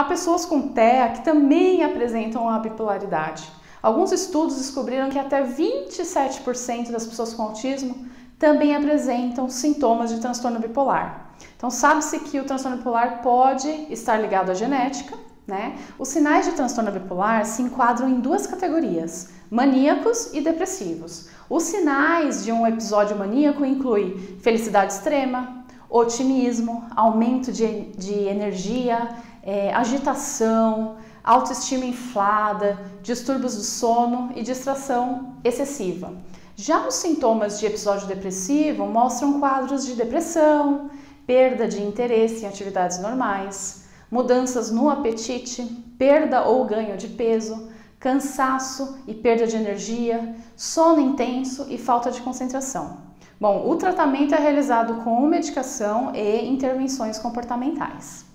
Há pessoas com TEA que também apresentam a bipolaridade. Alguns estudos descobriram que até 27% das pessoas com autismo também apresentam sintomas de transtorno bipolar. Então, sabe-se que o transtorno bipolar pode estar ligado à genética, né? Os sinais de transtorno bipolar se enquadram em duas categorias: maníacos e depressivos. Os sinais de um episódio maníaco incluem felicidade extrema, otimismo, aumento de, de energia, é, agitação, autoestima inflada, distúrbios do sono e distração excessiva. Já os sintomas de episódio depressivo mostram quadros de depressão, perda de interesse em atividades normais, mudanças no apetite, perda ou ganho de peso, cansaço e perda de energia, sono intenso e falta de concentração. Bom, o tratamento é realizado com medicação e intervenções comportamentais.